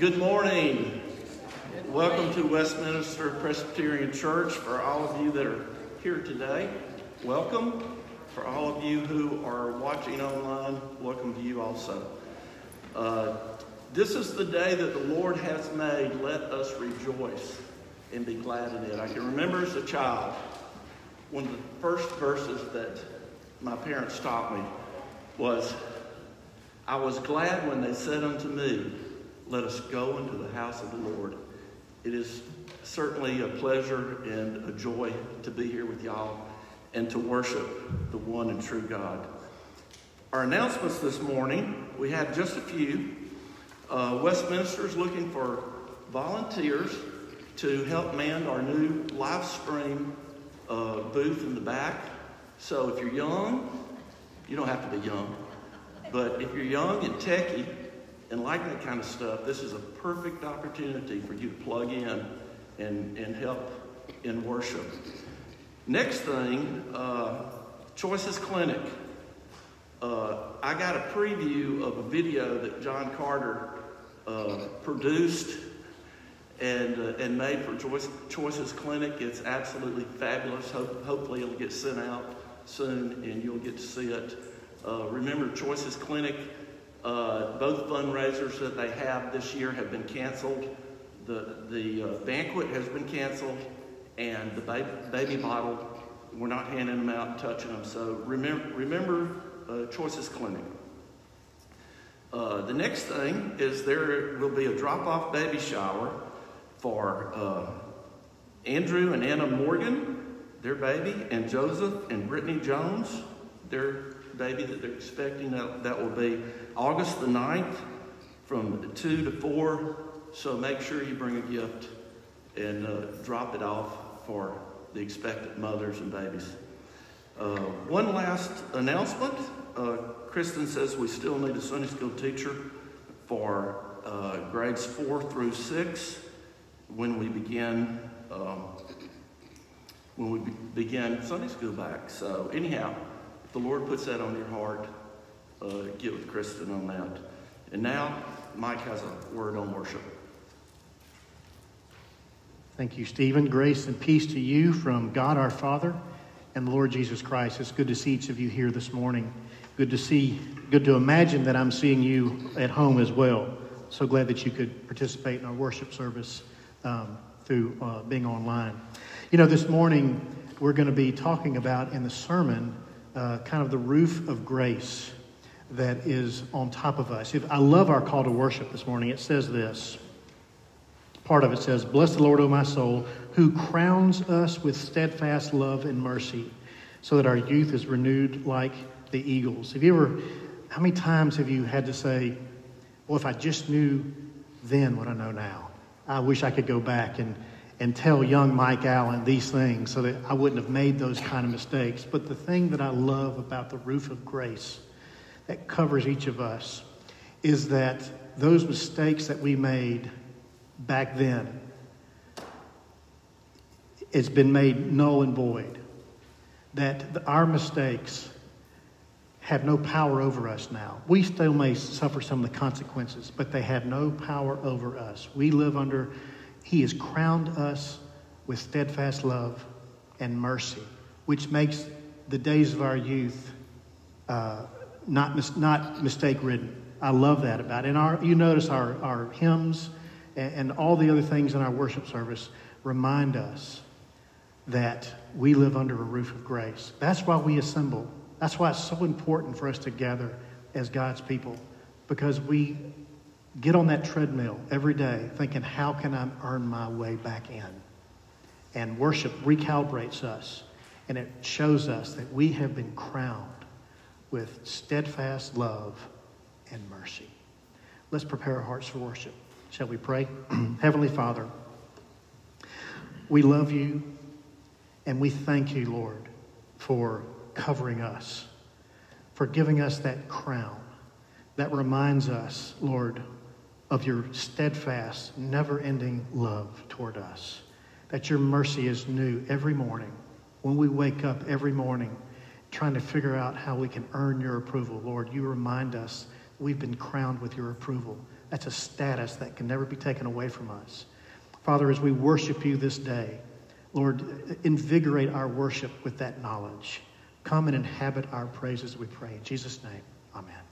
Good morning. Welcome to Westminster Presbyterian Church. For all of you that are here today, welcome. For all of you who are watching online, welcome to you also. Uh, this is the day that the Lord has made. Let us rejoice and be glad in it. I can remember as a child, one of the first verses that my parents taught me was, I was glad when they said unto me, Let us go into the house of the Lord. It is certainly a pleasure and a joy to be here with y'all and to worship the one and true God. Our announcements this morning, we had just a few. Uh, Westminster is looking for volunteers to help man our new live stream uh, booth in the back. So if you're young, you don't have to be young, but if you're young and techie and like that kind of stuff, this is a perfect opportunity for you to plug in and, and help in worship. Next thing, uh, Choices Clinic. Uh, I got a preview of a video that John Carter uh, produced and, uh, and made for Choice, Choices Clinic. It's absolutely fabulous. Hope, hopefully, it'll get sent out soon and you'll get to see it. Uh, remember, Choices Clinic, uh, both fundraisers that they have this year have been canceled. The, the uh, banquet has been canceled, and the baby, baby bottle, we're not handing them out touching them. So remember, remember uh, Choices Clinic. Uh, the next thing is there will be a drop off baby shower for uh, Andrew and Anna Morgan, their baby, and Joseph and Brittany Jones, their baby that they're expecting. That, that will be August the 9th from 2 to 4. So make sure you bring a gift and uh, drop it off for the expectant mothers and babies. Uh, one last announcement. Uh, Kristen says we still need a Sunday school teacher for uh, grades four through six when we begin um, when we be- begin Sunday school back. So anyhow, if the Lord puts that on your heart, uh, get with Kristen on that. And now Mike has a word on worship. Thank you, Stephen. Grace and peace to you from God our Father and the Lord Jesus Christ. It's good to see each of you here this morning. Good to see, good to imagine that I'm seeing you at home as well. So glad that you could participate in our worship service um, through uh, being online. You know, this morning we're going to be talking about in the sermon uh, kind of the roof of grace that is on top of us. If, I love our call to worship this morning. It says this part of it says, Bless the Lord, O my soul, who crowns us with steadfast love and mercy, so that our youth is renewed like the eagles. Have you ever, how many times have you had to say, Well, if I just knew then what I know now, I wish I could go back and, and tell young Mike Allen these things so that I wouldn't have made those kind of mistakes. But the thing that I love about the roof of grace that covers each of us is that those mistakes that we made back then, it's been made null and void. That our mistakes have no power over us now. We still may suffer some of the consequences, but they have no power over us. We live under, He has crowned us with steadfast love and mercy, which makes the days of our youth uh, not, mis- not mistake ridden. I love that about it. And our, you notice our, our hymns and, and all the other things in our worship service remind us that we live under a roof of grace. That's why we assemble. That's why it's so important for us to gather as God's people because we get on that treadmill every day thinking, how can I earn my way back in? And worship recalibrates us and it shows us that we have been crowned with steadfast love and mercy. Let's prepare our hearts for worship. Shall we pray? Heavenly Father, we love you and we thank you, Lord, for covering us, for giving us that crown that reminds us, Lord, of your steadfast, never ending love toward us. That your mercy is new every morning. When we wake up every morning trying to figure out how we can earn your approval, Lord, you remind us we've been crowned with your approval That's a status that can never be taken away from us. Father, as we worship you this day, Lord, invigorate our worship with that knowledge. Come and inhabit our praises, we pray. In Jesus' name, amen.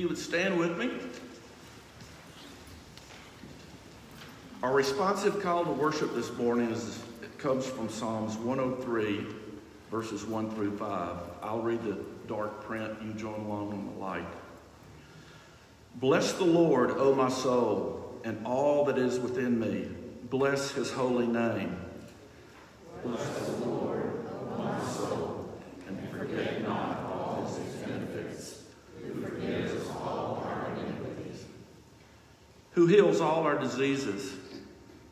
You would stand with me. Our responsive call to worship this morning is it comes from Psalms 103, verses 1 through 5. I'll read the dark print, you join along on the light. Bless the Lord, O my soul, and all that is within me. Bless his holy name. Bless the Lord, O my soul, and forget not all his benefits, who forgives all our iniquities, who heals all our diseases,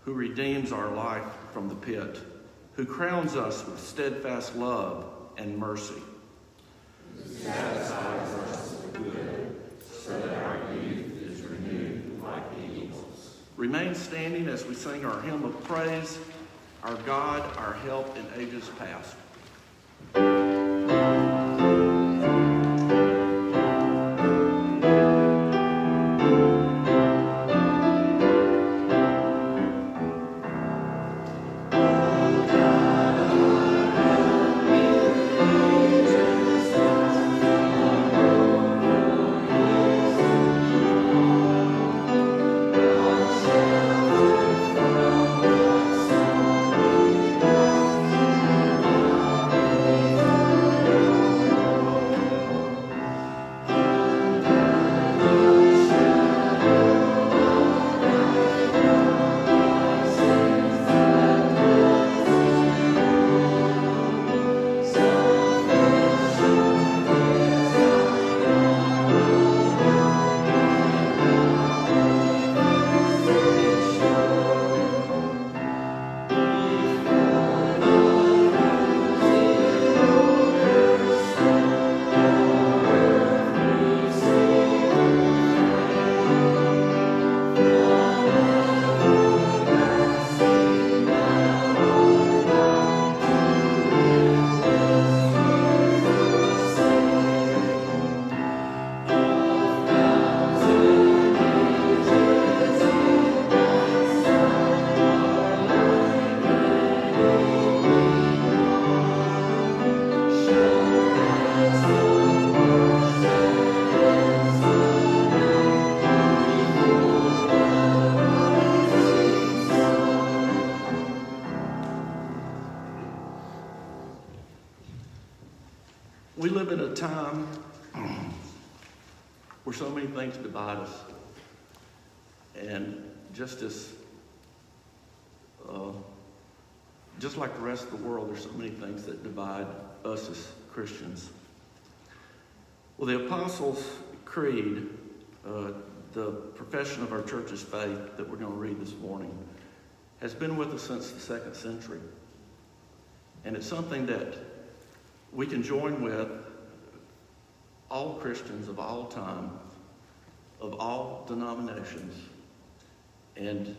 who redeems our life from the pit, who crowns us with steadfast love and mercy. Satisfies us with good, so that our youth is renewed like the eagles. Remain standing as we sing our hymn of praise, our God, our help in ages past. Time where so many things divide us. And just as, uh, just like the rest of the world, there's so many things that divide us as Christians. Well, the Apostles' Creed, uh, the profession of our church's faith that we're going to read this morning, has been with us since the second century. And it's something that we can join with all Christians of all time, of all denominations, and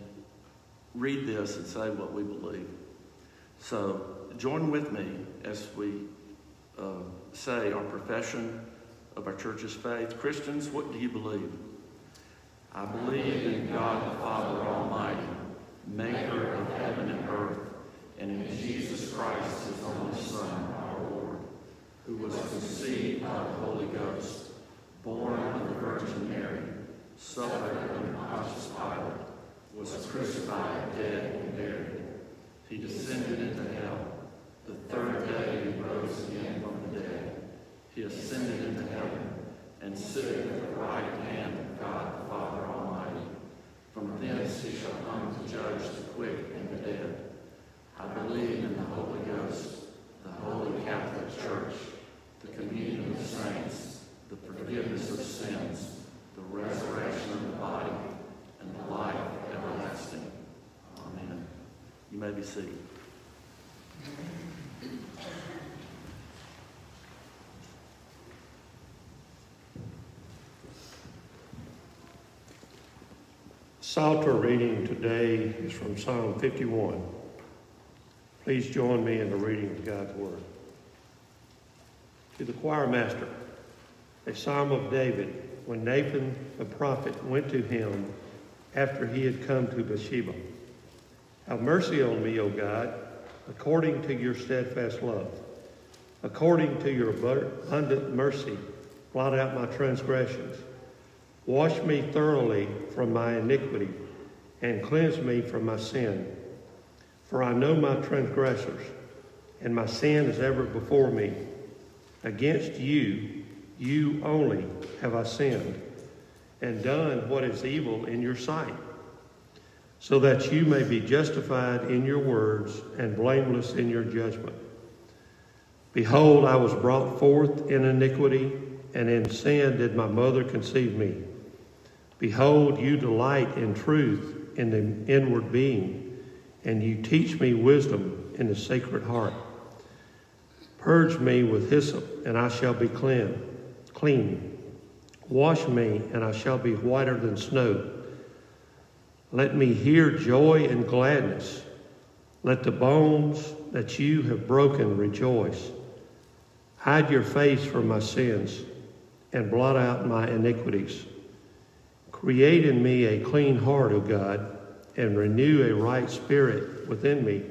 read this and say what we believe. So join with me as we uh, say our profession of our church's faith. Christians, what do you believe? I believe in God the Father Almighty, maker of heaven and earth, and in Jesus Christ, his only Son, our Lord, who was conceived by the Holy Ghost, born of the Virgin Mary, suffered under Pontius Pilate, was crucified, dead, and buried. He descended into hell. The third day he rose again from the dead. He ascended into heaven and sitteth at the right hand of God the Father Almighty. From thence he shall come to judge the quick and the dead. I believe in the Holy Ghost, the Holy Catholic Church, the communion of saints, the forgiveness of sins, the resurrection of the body, and the life everlasting. Amen. You may be seated. Psalter reading today is from Psalm 51. Please join me in the reading of God's Word. To the choir master, a psalm of David when Nathan the prophet went to him after he had come to Bathsheba. Have mercy on me, O God, according to your steadfast love. According to your abundant mercy, blot out my transgressions. Wash me thoroughly from my iniquity and cleanse me from my sin. For I know my transgressors, and my sin is ever before me. Against you, you only have I sinned, and done what is evil in your sight, so that you may be justified in your words and blameless in your judgment. Behold, I was brought forth in iniquity, and in sin did my mother conceive me. Behold, you delight in truth in the inward being, and you teach me wisdom in the sacred heart. Purge me with hyssop, and I shall be clean. Clean. Wash me, and I shall be whiter than snow. Let me hear joy and gladness. Let the bones that you have broken rejoice. Hide your face from my sins and blot out my iniquities. Create in me a clean heart, O God, and renew a right spirit within me.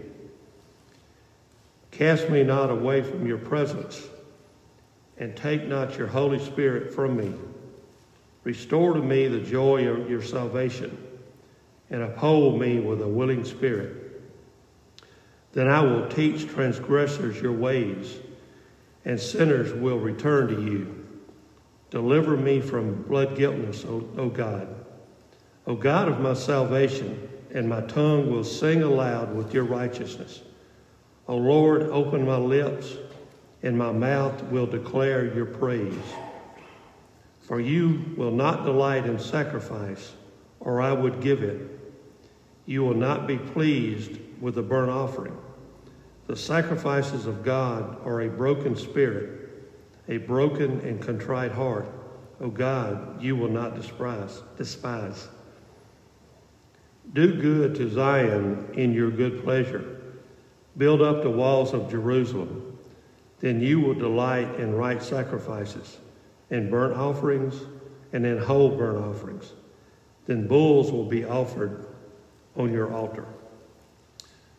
Cast me not away from your presence, and take not your Holy Spirit from me. Restore to me the joy of your salvation, and uphold me with a willing spirit. Then I will teach transgressors your ways, and sinners will return to you. Deliver me from blood guiltness, o, o God. O God of my salvation, and my tongue will sing aloud with your righteousness. O Lord, open my lips, and my mouth will declare your praise. For you will not delight in sacrifice, or I would give it. You will not be pleased with a burnt offering. The sacrifices of God are a broken spirit a broken and contrite heart, O God, you will not despise. despise. Do good to Zion in your good pleasure. Build up the walls of Jerusalem. Then you will delight in right sacrifices, in burnt offerings, and in whole burnt offerings. Then bulls will be offered on your altar.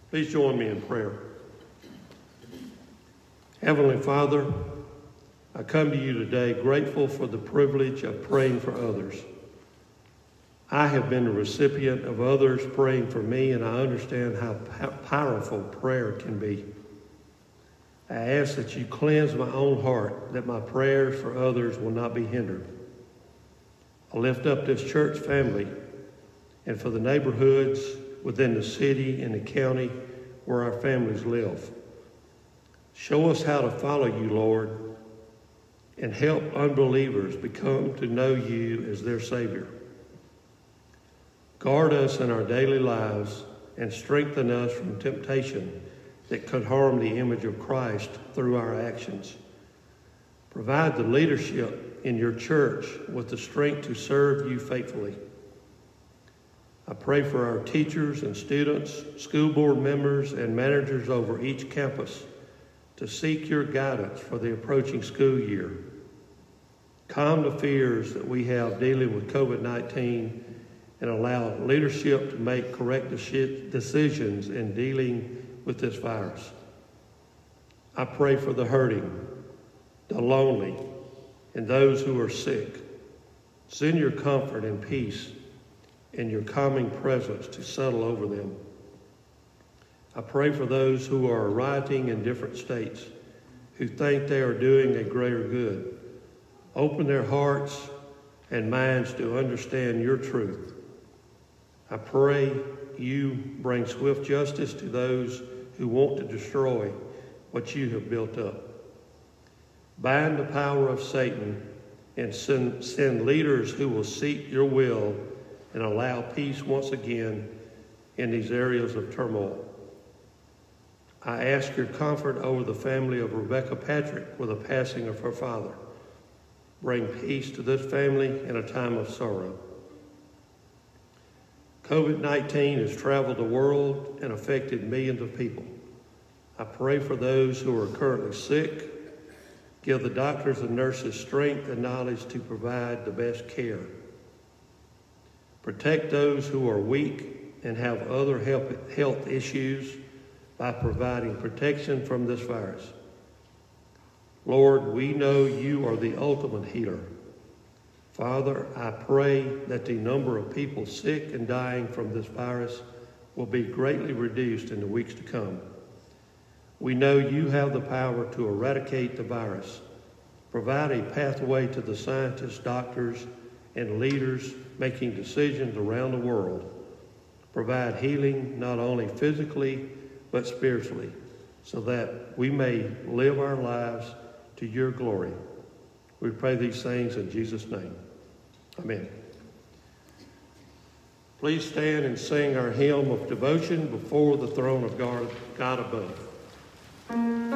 Please join me in prayer. Heavenly Father, I come to you today grateful for the privilege of praying for others. I have been a recipient of others praying for me, and I understand how powerful prayer can be. I ask that you cleanse my own heart, that my prayers for others will not be hindered. I lift up this church family and for the neighborhoods within the city and the county where our families live. Show us how to follow you, Lord, and help unbelievers become to know you as their Savior. Guard us in our daily lives and strengthen us from temptation that could harm the image of Christ through our actions. Provide the leadership in your church with the strength to serve you faithfully. I pray for our teachers and students, school board members, and managers over each campus to seek your guidance for the approaching school year. Calm the fears that we have dealing with COVID 19 and allow leadership to make correct decisions in dealing with this virus. I pray for the hurting, the lonely, and those who are sick. Send your comfort and peace and your calming presence to settle over them. I pray for those who are rioting in different states who think they are doing a greater good. Open their hearts and minds to understand your truth. I pray you bring swift justice to those who want to destroy what you have built up. Bind the power of Satan and send, send leaders who will seek your will and allow peace once again in these areas of turmoil. I ask your comfort over the family of Rebecca Patrick with the passing of her father. Bring peace to this family in a time of sorrow. COVID 19 has traveled the world and affected millions of people. I pray for those who are currently sick. Give the doctors and nurses strength and knowledge to provide the best care. Protect those who are weak and have other health issues by providing protection from this virus. Lord, we know you are the ultimate healer. Father, I pray that the number of people sick and dying from this virus will be greatly reduced in the weeks to come. We know you have the power to eradicate the virus. Provide a pathway to the scientists, doctors, and leaders making decisions around the world. Provide healing not only physically, but spiritually, so that we may live our lives to your glory. We pray these things in Jesus' name. Amen. Please stand and sing our hymn of devotion before the throne of God, God above.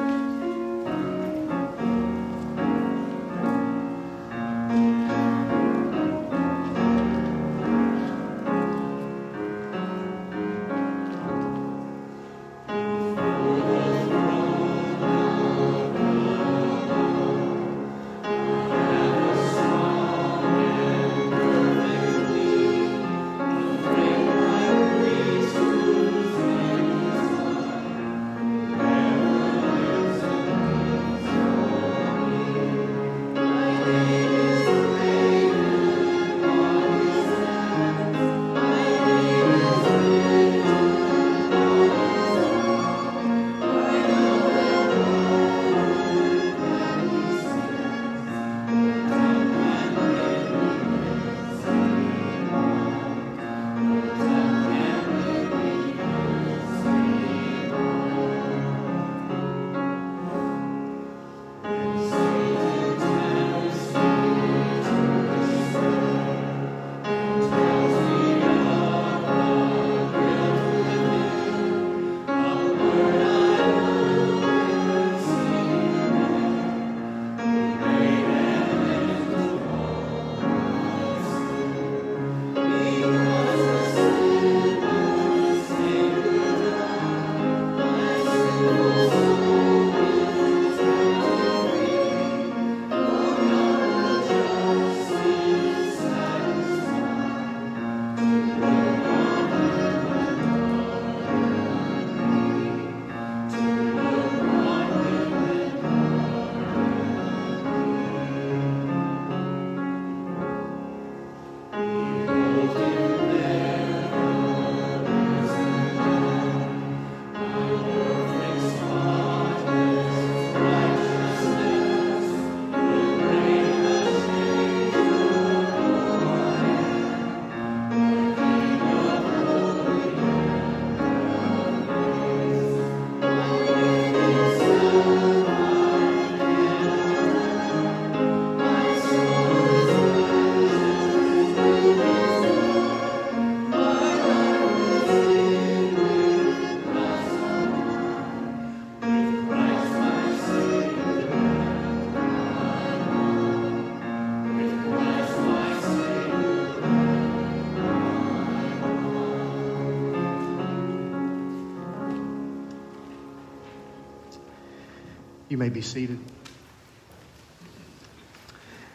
You may be seated.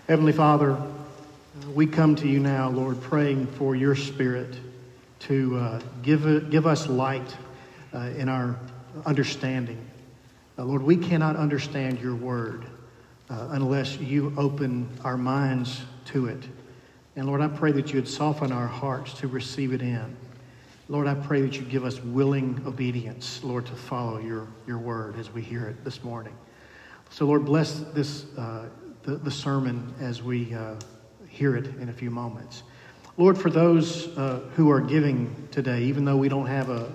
Heavenly Father, we come to you now, Lord, praying for your Spirit to uh, give, give us light uh, in our understanding. Uh, Lord, we cannot understand your word uh, unless you open our minds to it. And Lord, I pray that you would soften our hearts to receive it in. Lord, I pray that you give us willing obedience, Lord, to follow your, your word as we hear it this morning. So, Lord, bless this, uh, the, the sermon as we uh, hear it in a few moments. Lord, for those uh, who are giving today, even though we don't have a,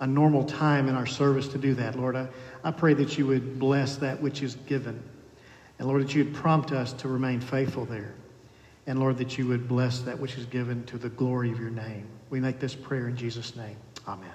a normal time in our service to do that, Lord, I, I pray that you would bless that which is given. And Lord, that you would prompt us to remain faithful there. And Lord, that you would bless that which is given to the glory of your name. We make this prayer in Jesus' name. Amen.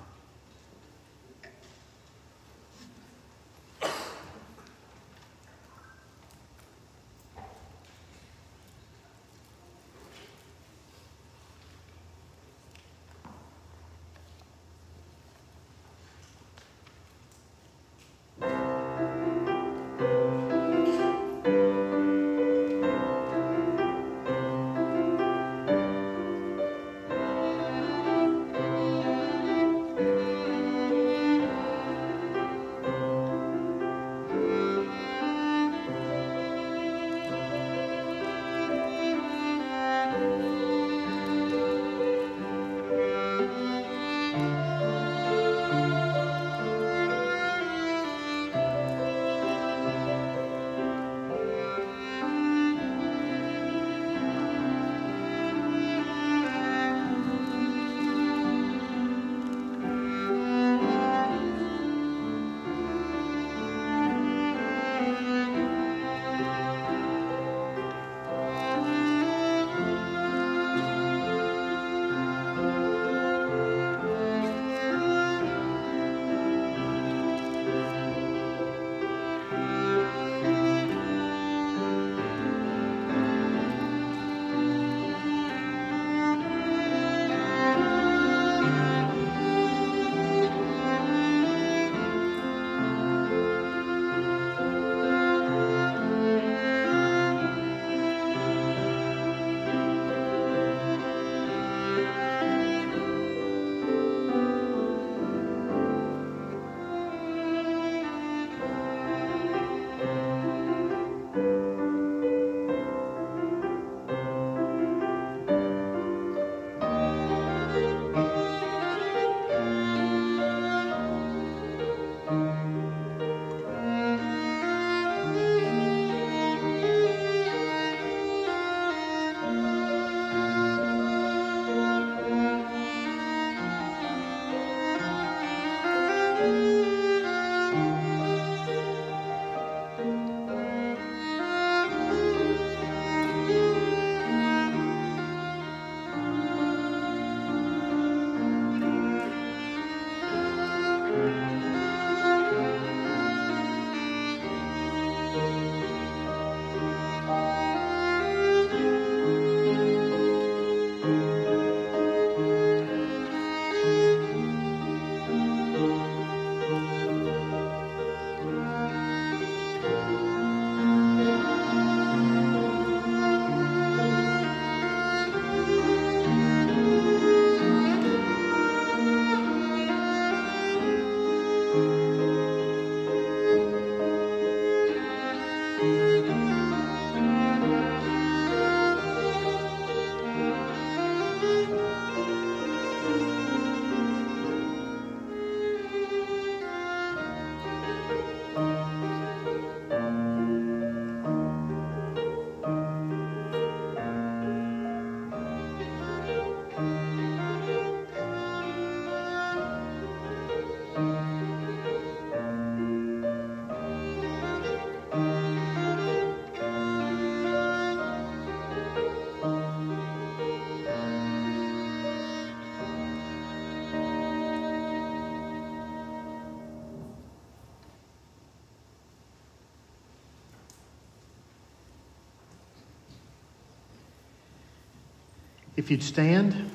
If you'd stand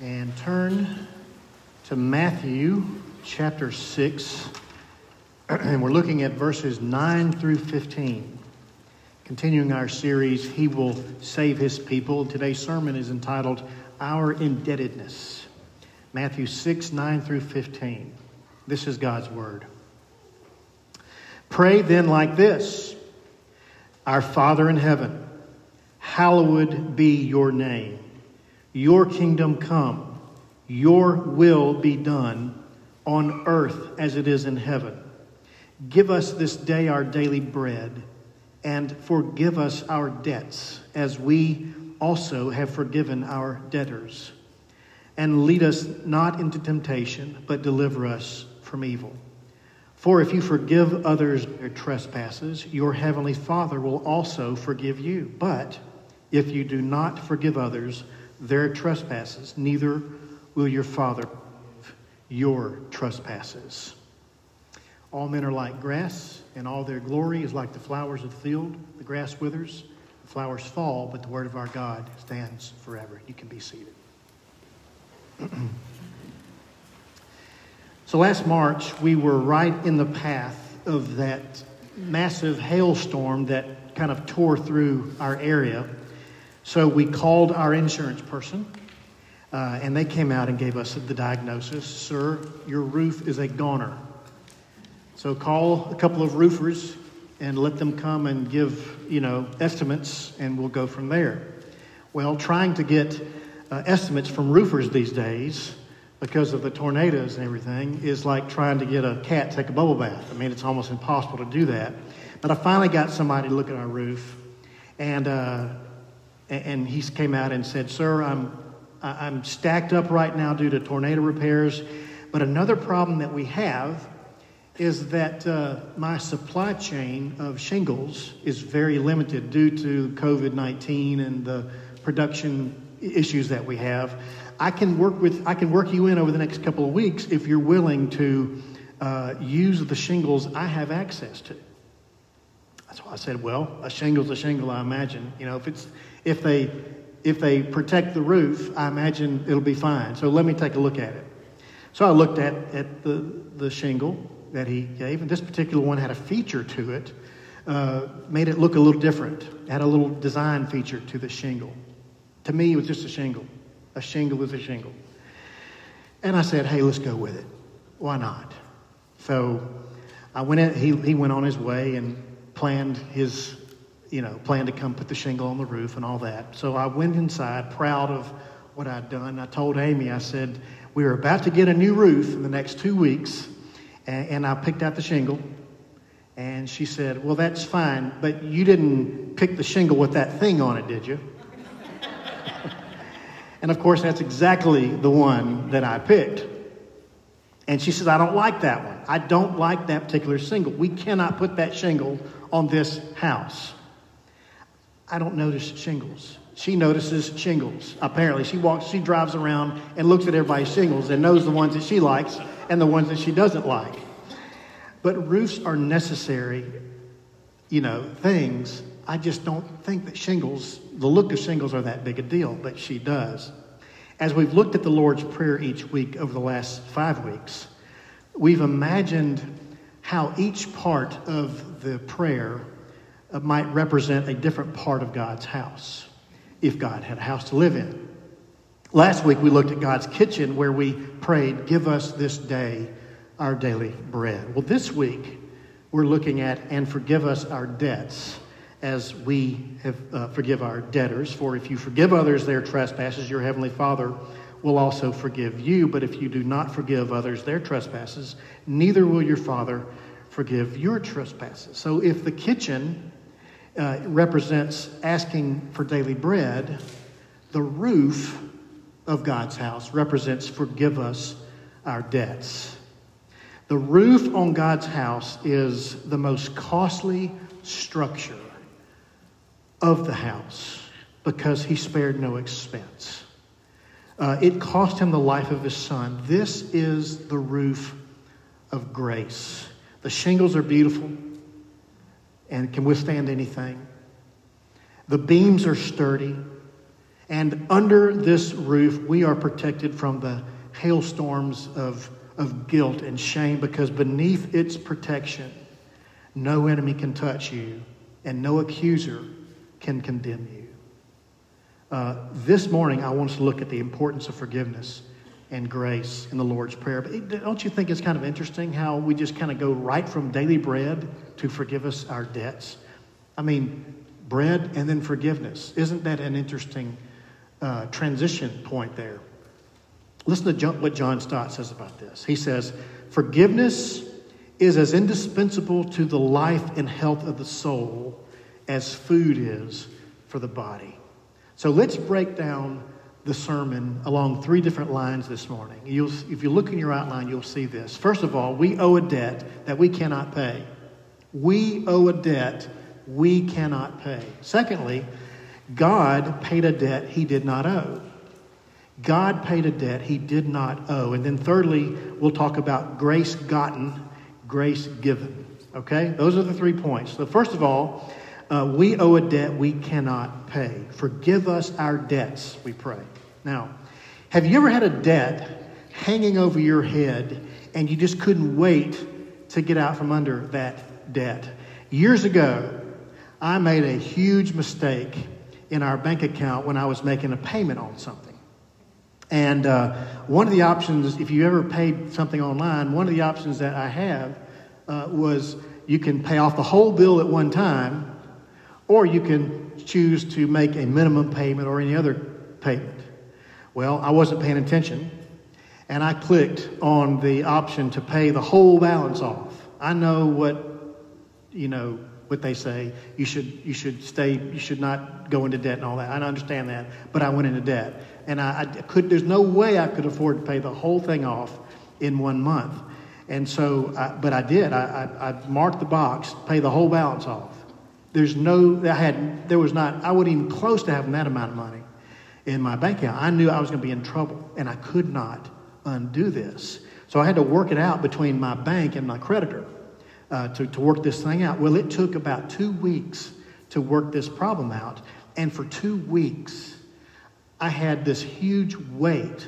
and turn to Matthew chapter 6, and we're looking at verses 9 through 15. Continuing our series, He Will Save His People. Today's sermon is entitled Our Indebtedness. Matthew 6, 9 through 15. This is God's Word. Pray then like this Our Father in heaven, hallowed be your name. Your kingdom come, your will be done on earth as it is in heaven. Give us this day our daily bread, and forgive us our debts, as we also have forgiven our debtors. And lead us not into temptation, but deliver us from evil. For if you forgive others their trespasses, your heavenly Father will also forgive you. But if you do not forgive others their trespasses, neither will your Father your trespasses. All men are like grass, and all their glory is like the flowers of the field. The grass withers, the flowers fall, but the word of our God stands forever. You can be seated. so last March, we were right in the path of that massive hailstorm that kind of tore through our area. So we called our insurance person, uh, and they came out and gave us the diagnosis Sir, your roof is a goner. So call a couple of roofers and let them come and give, you know, estimates, and we'll go from there. Well, trying to get uh, estimates from roofers these days because of the tornadoes and everything is like trying to get a cat to take a bubble bath. I mean, it's almost impossible to do that. But I finally got somebody to look at our roof, and uh, and he came out and said, "Sir, I'm I'm stacked up right now due to tornado repairs, but another problem that we have." is that uh, my supply chain of shingles is very limited due to COVID 19 and the production issues that we have. I can work with I can work you in over the next couple of weeks if you're willing to uh, use the shingles I have access to. That's why I said, well, a shingle's a shingle. I imagine, you know, if it's if they if they protect the roof, I imagine it'll be fine. So let me take a look at it. So I looked at at the the shingle that he gave, and this particular one had a feature to it, uh, made it look a little different. It had a little design feature to the shingle. To me, it was just a shingle. A shingle is a shingle. And I said, hey, let's go with it. Why not? So I went in, he, he went on his way and planned his, you know, planned to come put the shingle on the roof and all that. So I went inside, proud of what I'd done. I told Amy, I said, we are about to get a new roof in the next two weeks. And, and I picked out the shingle. And she said, Well, that's fine, but you didn't pick the shingle with that thing on it, did you? and of course, that's exactly the one that I picked. And she says, I don't like that one. I don't like that particular shingle. We cannot put that shingle on this house. I don't notice shingles. She notices shingles. Apparently, she walks, she drives around and looks at everybody's shingles and knows the ones that she likes and the ones that she doesn't like. But roofs are necessary, you know, things. I just don't think that shingles, the look of shingles, are that big a deal, but she does. As we've looked at the Lord's Prayer each week over the last five weeks, we've imagined how each part of the prayer might represent a different part of God's house, if God had a house to live in. Last week we looked at God's kitchen where we prayed, Give us this day our daily bread. Well, this week we're looking at, And forgive us our debts as we have uh, forgive our debtors. For if you forgive others their trespasses, your heavenly Father will also forgive you. But if you do not forgive others their trespasses, neither will your Father forgive your trespasses. So if the kitchen uh, represents asking for daily bread, the roof of God's house represents forgive us our debts. The roof on God's house is the most costly structure of the house because he spared no expense. Uh, it cost him the life of his son. This is the roof of grace. The shingles are beautiful and can withstand anything. The beams are sturdy. And under this roof, we are protected from the hailstorms of of guilt and shame because beneath its protection, no enemy can touch you and no accuser can condemn you. Uh, this morning, I want us to look at the importance of forgiveness and grace in the Lord's Prayer. But don't you think it's kind of interesting how we just kind of go right from daily bread to forgive us our debts? I mean, bread and then forgiveness. Isn't that an interesting uh, transition point there? Listen to John, what John Stott says about this. He says, Forgiveness is as indispensable to the life and health of the soul as food is for the body. So let's break down the sermon along three different lines this morning. You'll, if you look in your outline, you'll see this. First of all, we owe a debt that we cannot pay. We owe a debt we cannot pay. Secondly, God paid a debt he did not owe. God paid a debt he did not owe. And then thirdly, we'll talk about grace gotten, grace given. Okay? Those are the three points. So, first of all, uh, we owe a debt we cannot pay. Forgive us our debts, we pray. Now, have you ever had a debt hanging over your head and you just couldn't wait to get out from under that debt? Years ago, I made a huge mistake in our bank account when I was making a payment on something. And uh, one of the options, if you ever paid something online, one of the options that I have uh, was you can pay off the whole bill at one time, or you can choose to make a minimum payment or any other payment. Well, I wasn't paying attention, and I clicked on the option to pay the whole balance off. I know what, you know, what they say. You should, you should stay, you should not go into debt and all that. I understand that, but I went into debt. And I, I could, there's no way I could afford to pay the whole thing off in one month. And so, I, but I did. I, I, I marked the box, pay the whole balance off. There's no, I had, there was not, I wasn't even close to having that amount of money in my bank account. I knew I was going to be in trouble, and I could not undo this. So I had to work it out between my bank and my creditor uh, to, to work this thing out. Well, it took about two weeks to work this problem out. And for two weeks, I had this huge weight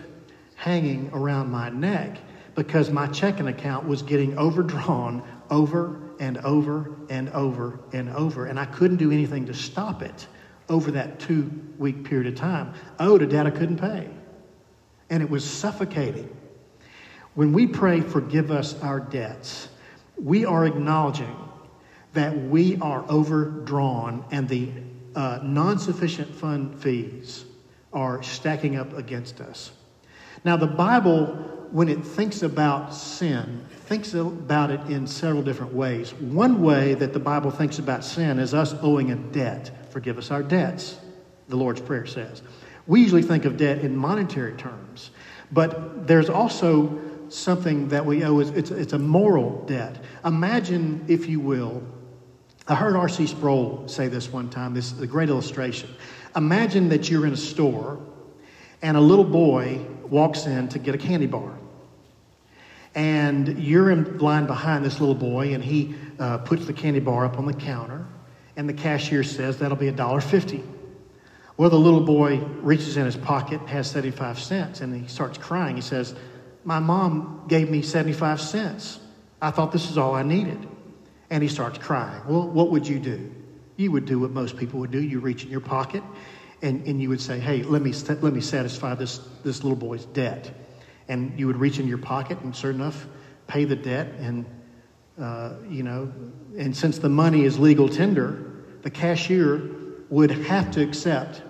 hanging around my neck because my checking account was getting overdrawn over and over and over and over. And I couldn't do anything to stop it over that two week period of time. Owed a debt I couldn't pay. And it was suffocating. When we pray, forgive us our debts, we are acknowledging that we are overdrawn and the uh, non sufficient fund fees are stacking up against us. Now, the Bible, when it thinks about sin, thinks about it in several different ways. One way that the Bible thinks about sin is us owing a debt. Forgive us our debts, the Lord's Prayer says. We usually think of debt in monetary terms, but there's also something that we owe. It's, it's a moral debt. Imagine, if you will, I heard R.C. Sproul say this one time, this is a great illustration. Imagine that you're in a store and a little boy walks in to get a candy bar. And you're in line behind this little boy, and he uh, puts the candy bar up on the counter, and the cashier says that'll be $1.50. Well, the little boy reaches in his pocket, has 75 cents, and he starts crying. He says, My mom gave me 75 cents. I thought this is all I needed. And he starts crying. Well, what would you do? You would do what most people would do. You reach in your pocket and, and you would say, hey, let me, let me satisfy this, this little boy's debt. And you would reach in your pocket and, sure enough, pay the debt. And, uh, you know, and since the money is legal tender, the cashier would have to accept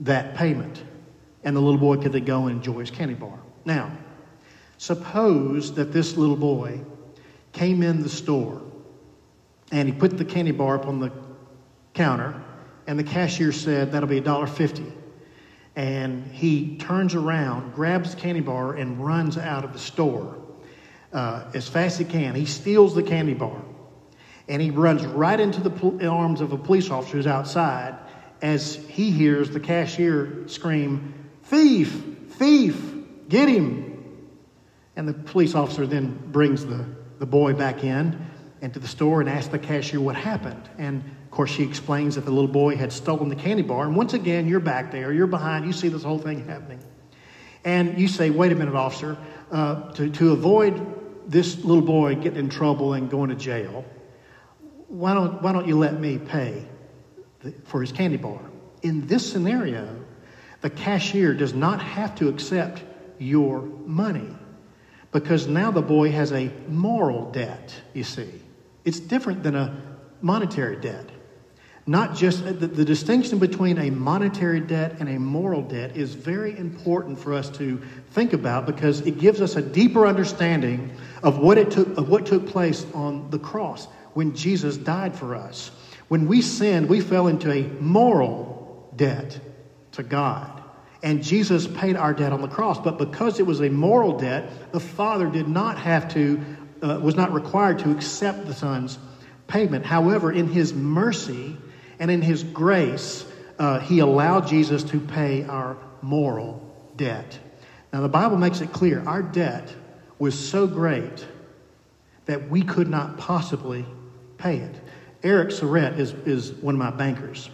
that payment. And the little boy could then go and enjoy his candy bar. Now, suppose that this little boy came in the store and he put the candy bar up on the counter and the cashier said that'll be $1.50 and he turns around grabs the candy bar and runs out of the store uh, as fast as he can. He steals the candy bar and he runs right into the pl- arms of a police officer who's outside as he hears the cashier scream thief! Thief! Get him! And the police officer then brings the the boy back in into the store and asks the cashier what happened. And course, she explains that the little boy had stolen the candy bar. And once again, you're back there, you're behind, you see this whole thing happening. And you say, wait a minute, officer, uh, to, to avoid this little boy getting in trouble and going to jail, why don't, why don't you let me pay the, for his candy bar? In this scenario, the cashier does not have to accept your money because now the boy has a moral debt, you see. It's different than a monetary debt. Not just the, the, distinction between a monetary debt and a moral debt is very important for us to think about because it gives us a deeper understanding of what it took of what took place on the cross when Jesus died for us. When we sinned, we fell into a moral debt to God. And Jesus paid our debt on the cross. But because it was a moral debt, the Father did not have to, uh, was not required to accept the Son's payment. However, in His mercy and in His grace, uh, He allowed Jesus to pay our moral debt. Now, the Bible makes it clear our debt was so great that we could not possibly pay it. Eric Surrett is, is one of my bankers.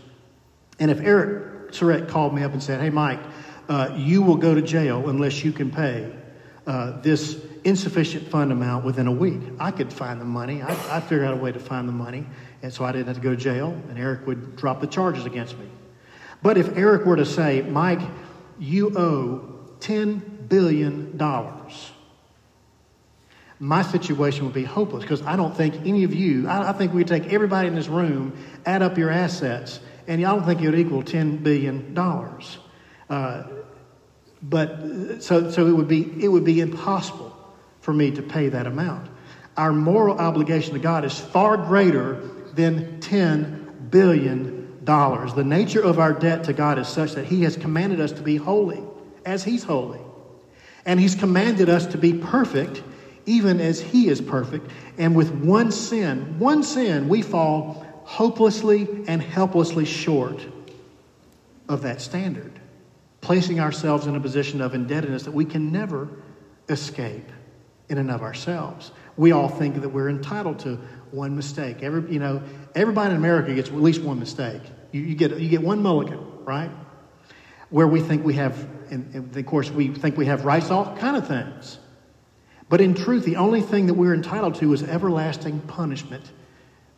And if Eric Surrett called me up and said, Hey, Mike, uh, you will go to jail unless you can pay uh, this insufficient fund amount within a week. I could find the money. I, I figured out a way to find the money, and so I didn't have to go to jail, and Eric would drop the charges against me. But if Eric were to say, Mike, you owe $10 billion, my situation would be hopeless because I don't think any of you, I, I think we'd take everybody in this room, add up your assets, and I don't think it would equal $10 billion. Uh, but so, so it, would be, it would be impossible for me to pay that amount. Our moral obligation to God is far greater than $10 billion. The nature of our debt to God is such that He has commanded us to be holy as He's holy. And He's commanded us to be perfect even as He is perfect. And with one sin, one sin, we fall hopelessly and helplessly short of that standard, placing ourselves in a position of indebtedness that we can never escape in and of ourselves. We all think that we're entitled to one mistake. Every, you know, everybody in America gets at least one mistake. You, you get, you get one mulligan, right? Where we think we have, and, and of course, we think we have rights to all kind of things. But in truth, the only thing that we're entitled to is everlasting punishment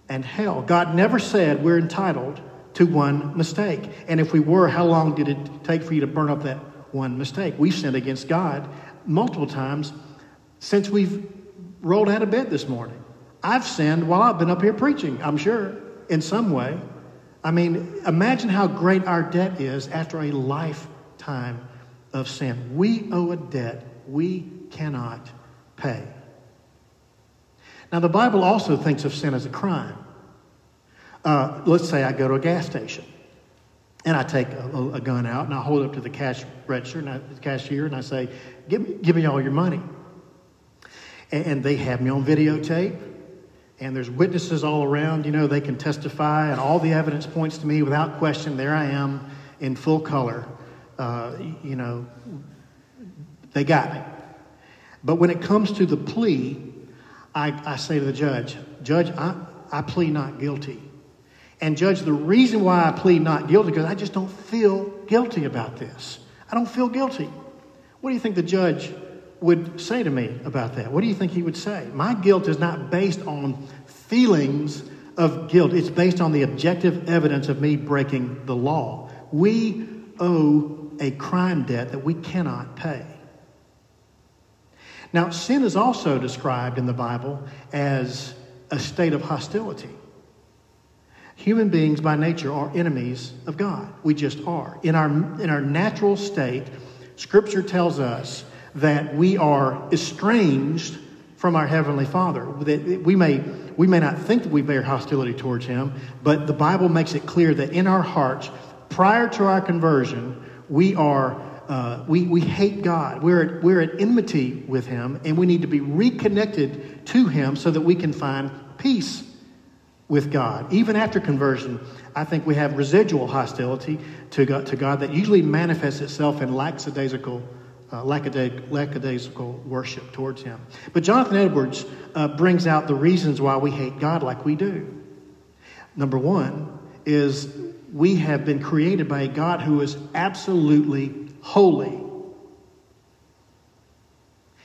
and hell. God never said we're entitled to one mistake. And if we were, how long did it take for you to burn up that one mistake? We've sinned against God multiple times since we've rolled out of bed this morning. I've sinned while I've been up here preaching, I'm sure, in some way. I mean, imagine how great our debt is after a lifetime of sin. We owe a debt we cannot pay. Now, the Bible also thinks of sin as a crime. Uh, let's say I go to a gas station and I take a, a, gun out and I hold it up to the cash register and I, the cashier and I say, give me, give me all your money. And, they have me on videotape and there's witnesses all around. You know, they can testify and all the evidence points to me without question. There I am in full color. Uh, you know, they got me. But when it comes to the plea, I, I say to the judge, Judge, I, I plead not guilty. And, Judge, the reason why I plead not guilty because I just don't feel guilty about this. I don't feel guilty. What do you think the judge would say to me about that? What do you think he would say? My guilt is not based on feelings of guilt, it's based on the objective evidence of me breaking the law. We owe a crime debt that we cannot pay. Now, sin is also described in the Bible as a state of hostility. Human beings by nature are enemies of God. We just are. In our, in our natural state, Scripture tells us that we are estranged from our Heavenly Father. That we may, we may not think that we bear hostility towards Him, but the Bible makes it clear that in our hearts, prior to our conversion, we are uh, we, we hate God. We're at, we're at enmity with Him, and we need to be reconnected to Him so that we can find peace with God. Even after conversion, I think we have residual hostility to God, to God that usually manifests itself in lackadaisical, uh, lackadaisical worship towards Him. But Jonathan Edwards uh, brings out the reasons why we hate God like we do. Number one is we have been created by a God who is absolutely holy.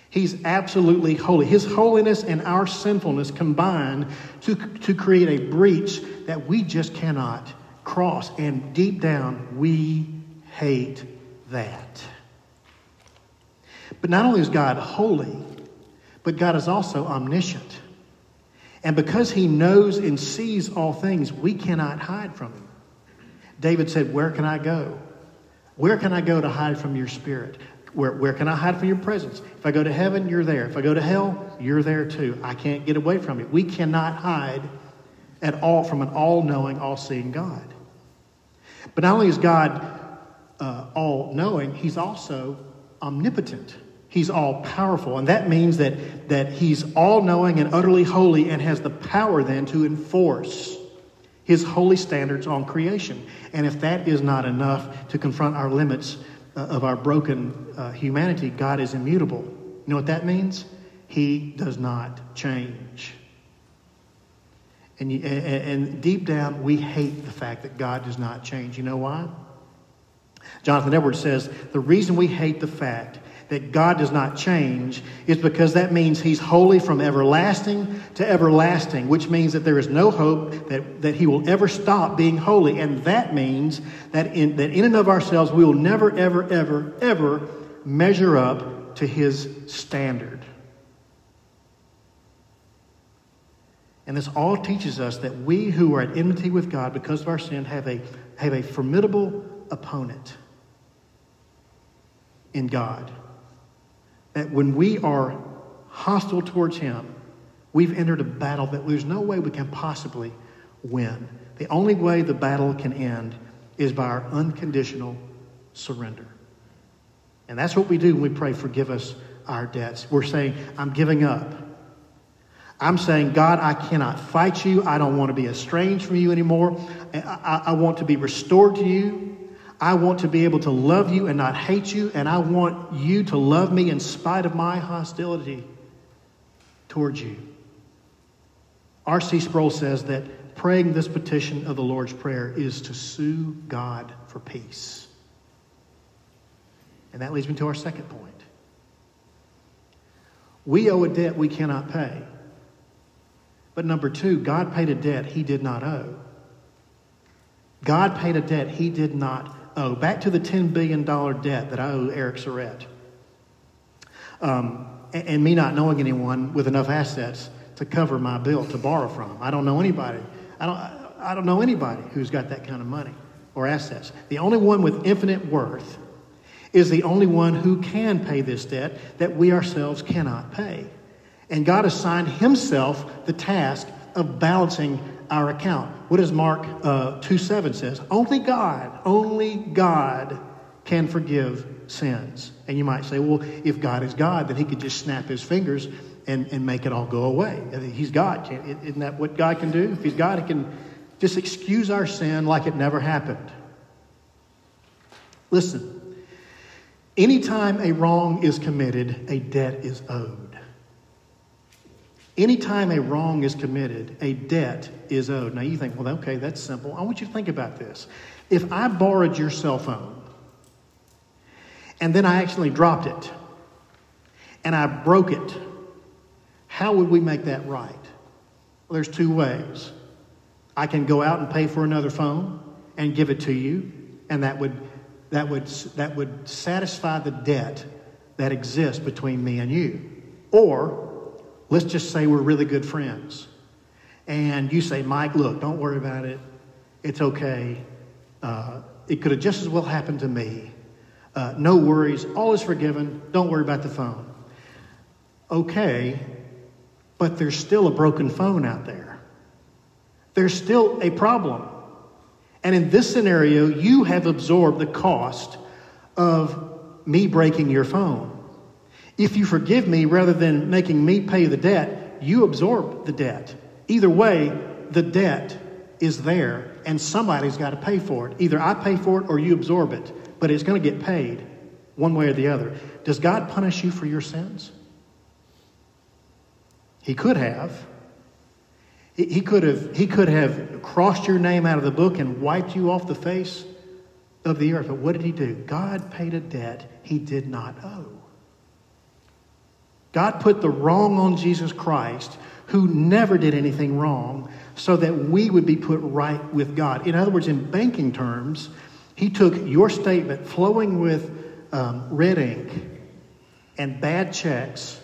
He's absolutely holy. His holiness and our sinfulness combine to, to create a breach that we just cannot cross. And deep down, we hate that. But not only is God holy, but God is also omniscient. And because he knows and sees all things, we cannot hide from him. David said, Where can I go? Where can I go to hide from your spirit? Where, where can I hide from your presence? If I go to heaven, you're there. If I go to hell, you're there too. I can't get away from it. We cannot hide at all from an all knowing, all seeing God. But not only is God uh, all knowing, He's also omnipotent. He's all powerful. And that means that, that He's all knowing and utterly holy and has the power then to enforce His holy standards on creation. And if that is not enough to confront our limits uh, of our broken uh, humanity, God is immutable. You know what that means? He does not change. And, and, and deep down, we hate the fact that God does not change. You know why? Jonathan Edwards says the reason we hate the fact that God does not change is because that means He's holy from everlasting to everlasting, which means that there is no hope that, that He will ever stop being holy. And that means that in, that in and of ourselves, we will never, ever, ever, ever measure up to His standard. And this all teaches us that we who are at enmity with God because of our sin have a, have a formidable opponent in God that when we are hostile towards Him, we've entered a battle that there's no way we can possibly win. The only way the battle can end is by our unconditional surrender. And that's what we do when we pray, forgive us our debts. We're saying, I'm giving up. I'm saying, God, I cannot fight you. I don't want to be estranged from you anymore. I, I, I want to be restored to you. I want to be able to love you and not hate you, and I want you to love me in spite of my hostility towards you. R.C. Sproul says that praying this petition of the Lord's Prayer is to sue God for peace. And that leads me to our second point. We owe a debt we cannot pay. But number two, God paid a debt he did not owe. God paid a debt he did not owe. Back to the $10 billion debt that I owe Eric Surrett. Um, and, and, me not knowing anyone with enough assets to cover my bill to borrow from. I don't know anybody. I don't, I don't know anybody who's got that kind of money or assets. The only one with infinite worth is the only one who can pay this debt that we ourselves cannot pay. And God assigned Himself the task of balancing our account. What does Mark uh, 2 7 says? Only God, only God can forgive sins. And you might say, well, if God is God, then he could just snap his fingers and, and make it all go away. He's God. Isn't that what God can do? If he's God, he can just excuse our sin like it never happened. Listen, anytime a wrong is committed, a debt is owed. Anytime a wrong is committed, a debt is owed. Now you think, well, okay, that's simple. I want you to think about this. If I borrowed your cell phone and then I actually dropped it and I broke it, how would we make that right? Well, there's two ways. I can go out and pay for another phone and give it to you, and that would, that would, that would satisfy the debt that exists between me and you. Or Let's just say we're really good friends. And you say, Mike, look, don't worry about it. It's okay. Uh, it could have just as well happened to me. Uh, no worries. All is forgiven. Don't worry about the phone. Okay, but there's still a broken phone out there. There's still a problem. And in this scenario, you have absorbed the cost of me breaking your phone. If you forgive me rather than making me pay the debt, you absorb the debt. Either way, the debt is there and somebody's got to pay for it. Either I pay for it or you absorb it, but it's going to get paid one way or the other. Does God punish you for your sins? He could have. He could have, he could have crossed your name out of the book and wiped you off the face of the earth. But what did he do? God paid a debt he did not owe. God put the wrong on Jesus Christ, who never did anything wrong, so that we would be put right with God. In other words, in banking terms, He took your statement flowing with um, red ink and bad checks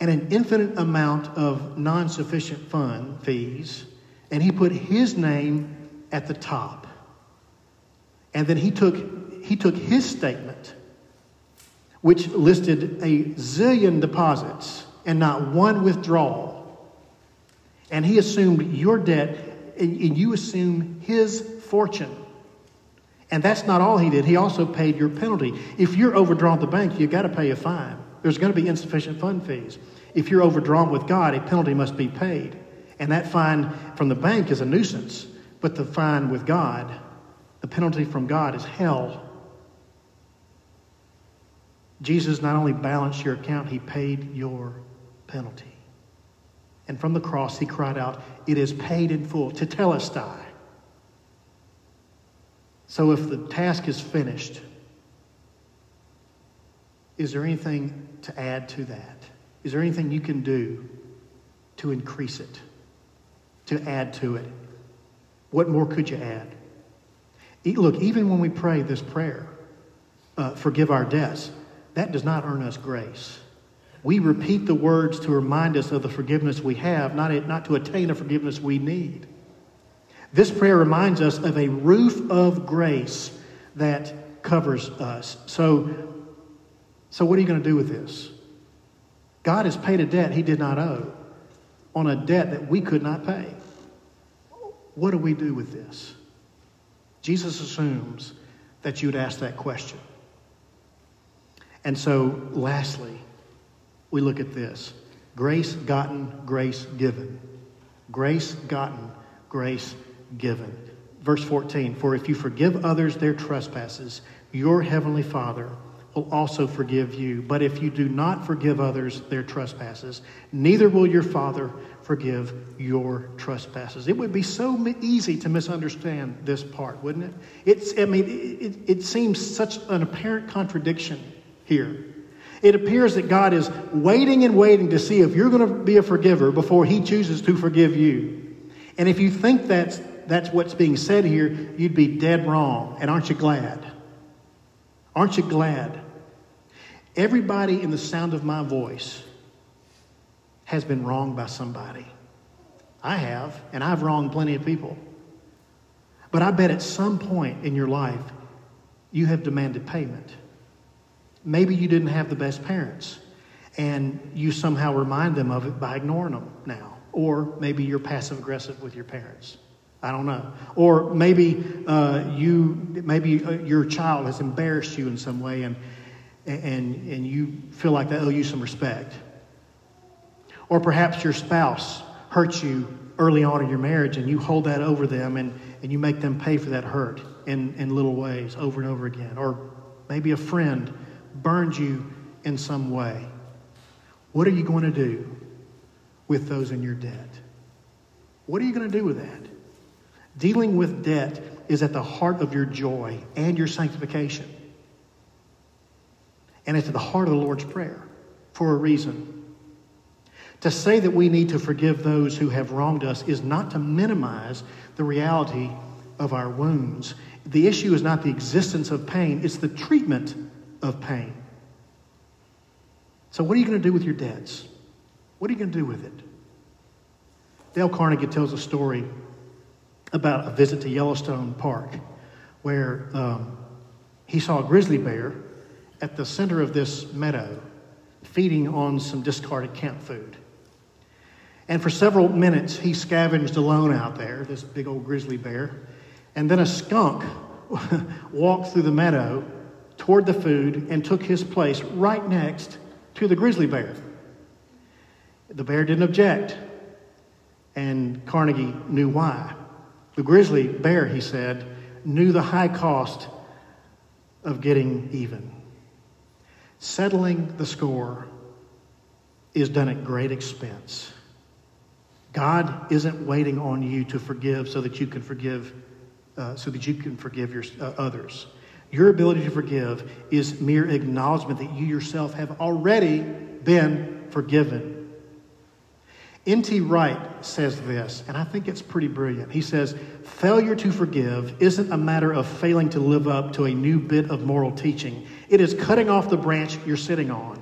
and an infinite amount of non sufficient fund fees, and He put His name at the top. And then He took, he took His statement which listed a zillion deposits and not one withdrawal. And he assumed your debt, and you assume his fortune. And that's not all he did. He also paid your penalty. If you're overdrawn at the bank, you've got to pay a fine. There's going to be insufficient fund fees. If you're overdrawn with God, a penalty must be paid. And that fine from the bank is a nuisance. But the fine with God, the penalty from God is hell Jesus not only balanced your account, he paid your penalty. And from the cross, he cried out, It is paid in full, tetelestai. So if the task is finished, is there anything to add to that? Is there anything you can do to increase it, to add to it? What more could you add? Look, even when we pray this prayer, uh, forgive our debts, that does not earn us grace. We repeat the words to remind us of the forgiveness we have, not, not to attain the forgiveness we need. This prayer reminds us of a roof of grace that covers us. So, so what are you going to do with this? God has paid a debt he did not owe on a debt that we could not pay. What do we do with this? Jesus assumes that you would ask that question. And so, lastly, we look at this grace gotten, grace given. Grace gotten, grace given. Verse 14 For if you forgive others their trespasses, your heavenly Father will also forgive you. But if you do not forgive others their trespasses, neither will your Father forgive your trespasses. It would be so easy to misunderstand this part, wouldn't it? It's, I mean, it, it seems such an apparent contradiction here. It appears that God is waiting and waiting to see if you're going to be a forgiver before He chooses to forgive you. And if you think that's, that's what's being said here, you'd be dead wrong. And aren't you glad? Aren't you glad? Everybody in the sound of my voice has been wronged by somebody. I have, and I've wronged plenty of people. But I bet at some point in your life, you have demanded payment. Maybe you didn't have the best parents, and you somehow remind them of it by ignoring them now. Or maybe you're passive aggressive with your parents. I don't know. Or maybe uh, you, maybe uh, your child has embarrassed you in some way, and and and you feel like they owe you some respect. Or perhaps your spouse hurts you early on in your marriage, and you hold that over them, and and you make them pay for that hurt in in little ways over and over again. Or maybe a friend burned you in some way, what are you going to do with those in your debt? What are you going to do with that? Dealing with debt is at the heart of your joy and your sanctification. And it's at the heart of the Lord's Prayer for a reason. To say that we need to forgive those who have wronged us is not to minimize the reality of our wounds. The issue is not the existence of pain, it's the treatment of pain. So, what are you going to do with your debts? What are you going to do with it? Dale Carnegie tells a story about a visit to Yellowstone Park where um, he saw a grizzly bear at the center of this meadow feeding on some discarded camp food. And for several minutes, he scavenged alone out there, this big old grizzly bear. And then a skunk walked through the meadow toward the food and took his place right next to the grizzly bear. The bear didn't object, and Carnegie knew why. The grizzly bear, he said, knew the high cost of getting even. Settling the score is done at great expense. God isn't waiting on you to forgive so that you can forgive, uh, so that you can forgive your, uh, others. Your ability to forgive is mere acknowledgement that you yourself have already been forgiven. N.T. Wright says this, and I think it's pretty brilliant. He says, Failure to forgive isn't a matter of failing to live up to a new bit of moral teaching, it is cutting off the branch you're sitting on.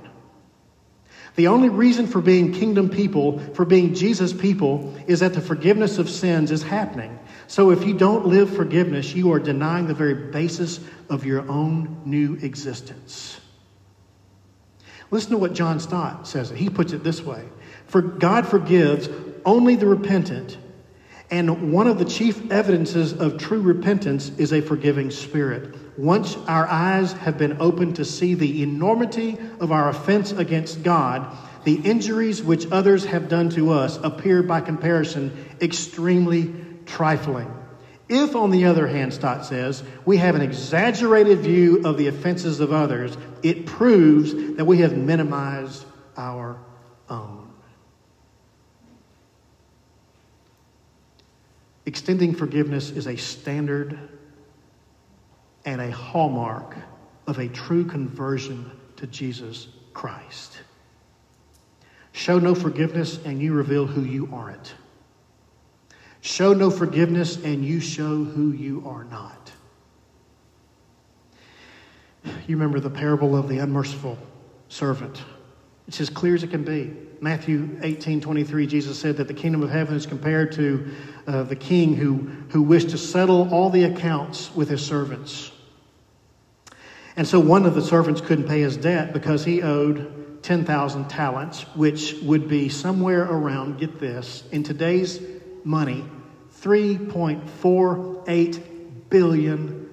The only reason for being kingdom people, for being Jesus people, is that the forgiveness of sins is happening. So if you don't live forgiveness, you are denying the very basis of your own new existence. Listen to what John Stott says. He puts it this way For God forgives only the repentant, and one of the chief evidences of true repentance is a forgiving spirit. Once our eyes have been opened to see the enormity of our offense against God, the injuries which others have done to us appear by comparison extremely trifling. If, on the other hand, Stott says, we have an exaggerated view of the offenses of others, it proves that we have minimized our own. Extending forgiveness is a standard and a hallmark of a true conversion to Jesus Christ. Show no forgiveness, and you reveal who you aren't. Show no forgiveness, and you show who you are not. You remember the parable of the unmerciful servant. It's as clear as it can be. Matthew 18 23, Jesus said that the kingdom of heaven is compared to uh, the king who, who wished to settle all the accounts with his servants. And so one of the servants couldn't pay his debt because he owed 10,000 talents, which would be somewhere around, get this, in today's money, $3.48 billion.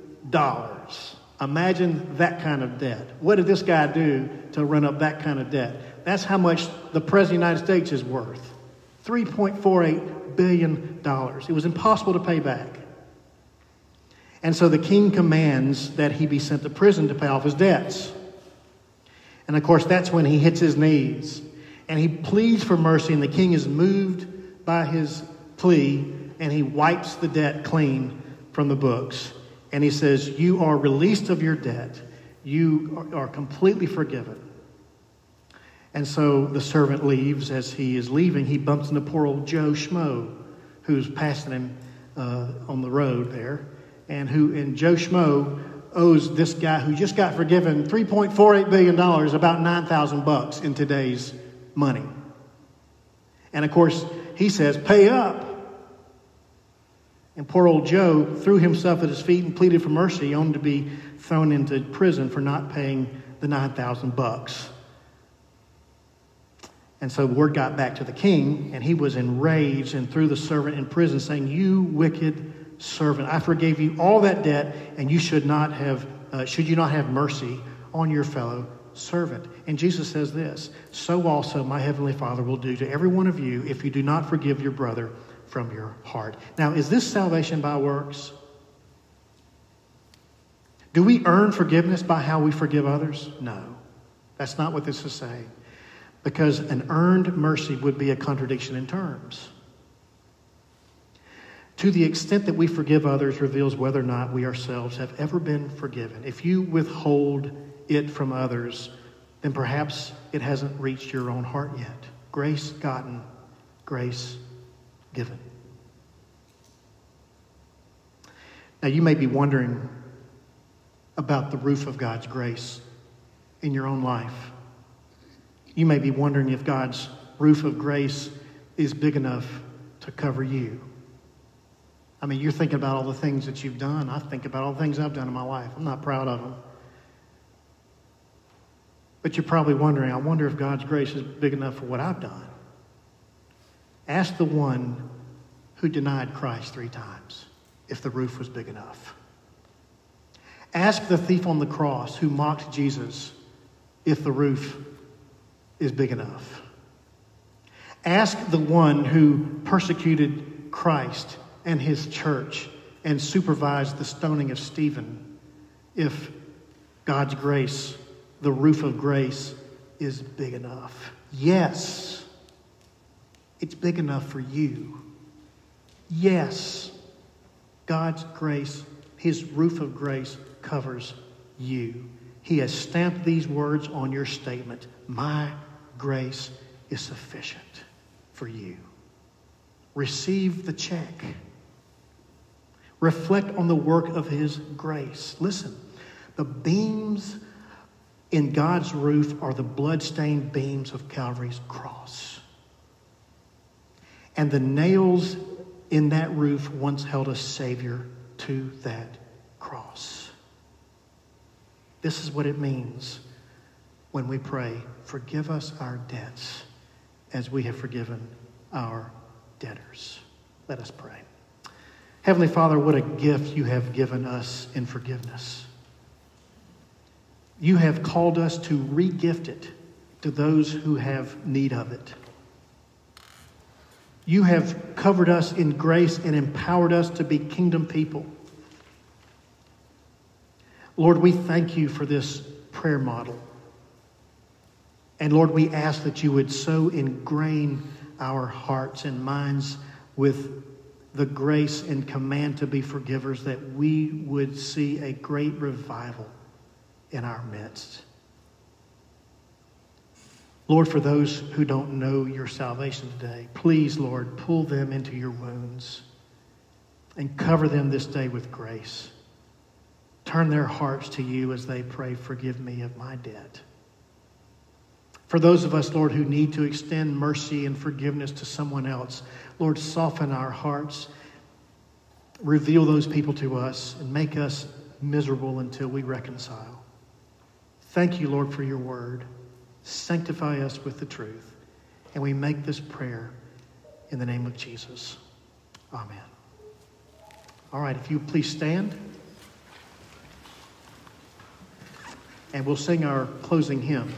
Imagine that kind of debt. What did this guy do to run up that kind of debt? That's how much the President of the United States is worth $3.48 billion. It was impossible to pay back. And so the king commands that he be sent to prison to pay off his debts. And of course, that's when he hits his knees and he pleads for mercy, and the king is moved by his plea and he wipes the debt clean from the books. And he says, You are released of your debt, you are completely forgiven. And so the servant leaves. As he is leaving, he bumps into poor old Joe Schmo, who's passing him uh, on the road there and who and Joe Schmo owes this guy who just got forgiven $3.48 billion about 9,000 bucks in today's money. And of course, he says, pay up. And poor old Joe threw himself at his feet and pleaded for mercy, only to be thrown into prison for not paying the 9,000 bucks. And so word got back to the king, and he was enraged and threw the servant in prison, saying, You wicked servant. I forgave you all that debt, and you should not have, uh, should you not have mercy on your fellow servant? And Jesus says this So also my heavenly Father will do to every one of you if you do not forgive your brother from your heart. Now, is this salvation by works? Do we earn forgiveness by how we forgive others? No. That's not what this is saying. Because an earned mercy would be a contradiction in terms to the extent that we forgive others reveals whether or not we ourselves have ever been forgiven. If you withhold it from others, then perhaps it hasn't reached your own heart yet. Grace gotten, grace given. Now, you may be wondering about the roof of God's grace in your own life. You may be wondering if God's roof of grace is big enough to cover you. I mean, you're thinking about all the things that you've done. I think about all the things I've done in my life. I'm not proud of them. But you're probably wondering, I wonder if God's grace is big enough for what I've done. Ask the one who denied Christ three times if the roof was big enough. Ask the thief on the cross who mocked Jesus if the roof is big enough. Ask the one who persecuted Christ and his church and supervised the stoning of Stephen if God's grace, the roof of grace, is big enough. Yes, it's big enough for you. Yes, God's grace, his roof of grace, covers you. He has stamped these words on your statement My grace is sufficient for you. Receive the check. Reflect on the work of His grace. Listen, the beams in God's roof are the bloodstained beams of Calvary's cross. And the nails in that roof once held a Savior to that cross. This is what it means when we pray, Forgive us our debts as we have forgiven our debtors. Let us pray. Heavenly Father, what a gift you have given us in forgiveness. You have called us to regift it to those who have need of it. You have covered us in grace and empowered us to be kingdom people. Lord, we thank you for this prayer model. And Lord, we ask that you would so ingrain our hearts and minds with the grace and command to be forgivers that we would see a great revival in our midst. Lord, for those who don't know your salvation today, please, Lord, pull them into your wounds and cover them this day with grace. Turn their hearts to you as they pray, Forgive me of my debt. For those of us, Lord, who need to extend mercy and forgiveness to someone else, Lord, soften our hearts, reveal those people to us, and make us miserable until we reconcile. Thank you, Lord, for your word. Sanctify us with the truth. And we make this prayer in the name of Jesus. Amen. All right, if you please stand. And we'll sing our closing hymn.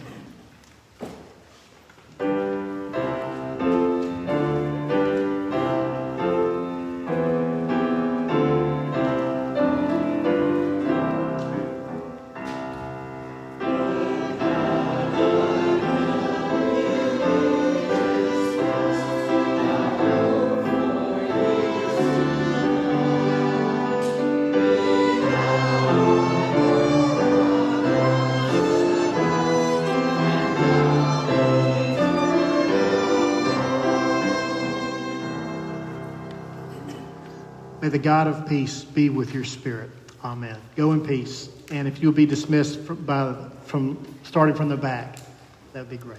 May the God of peace be with your spirit. Amen. Go in peace. And if you'll be dismissed from, by, from starting from the back, that would be great.